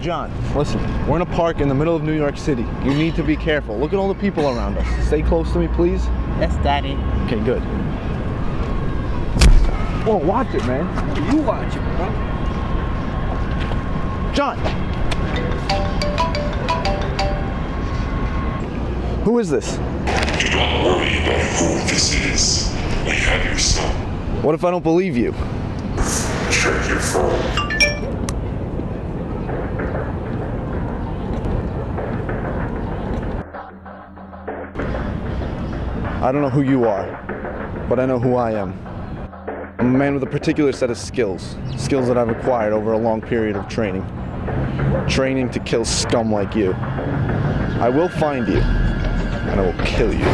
John, listen, we're in a park in the middle of New York City. You need to be careful. Look at all the people around us. Stay close to me, please. Yes, Daddy. Okay, good. Whoa, watch it, man. You watch it, bro. John! Who is this? Do not worry about who this is. We have your son. What if I don't believe you? Check your phone. I don't know who you are, but I know who I am. I'm a man with a particular set of skills, skills that I've acquired over a long period of training. Training to kill scum like you. I will find you, and I will kill you.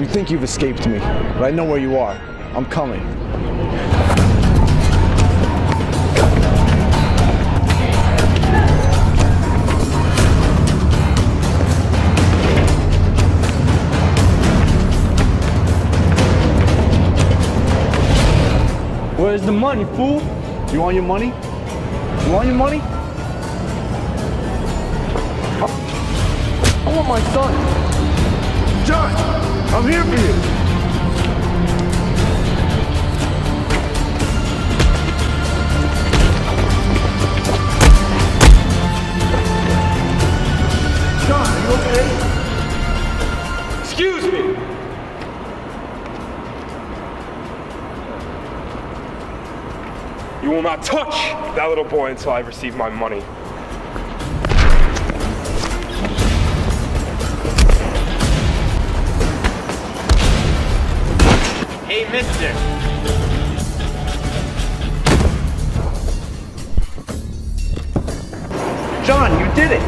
You think you've escaped me, but I know where you are. I'm coming. Where's the money, fool? You want your money? You want your money? I want my son. John, I'm here for you. John, are you okay? Excuse me. You will not touch that little boy until I receive my money. Hey, mister. John, you did it.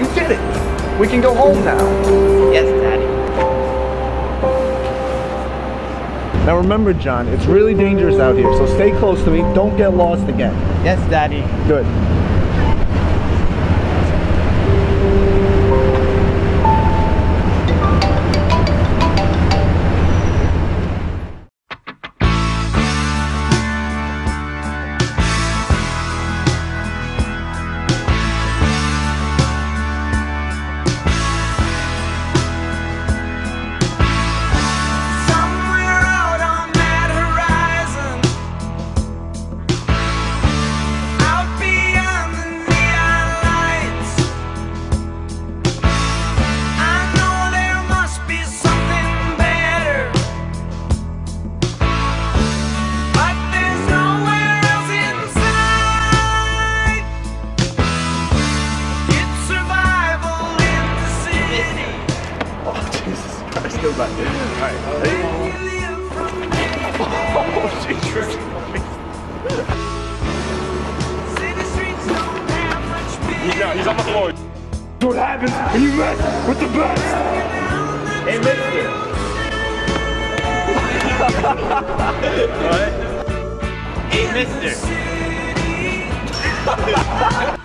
You did it. We can go home now. Yes, Daddy. Now remember, John, it's really dangerous out here, so stay close to me. Don't get lost again. Yes, Daddy. Good. Christ, go back. All right. Hey. Oh, Jesus. City streets don't have much He's, he's on the floor. That's what happens when you mess with the best. Hey, mister. what? Hey, mister.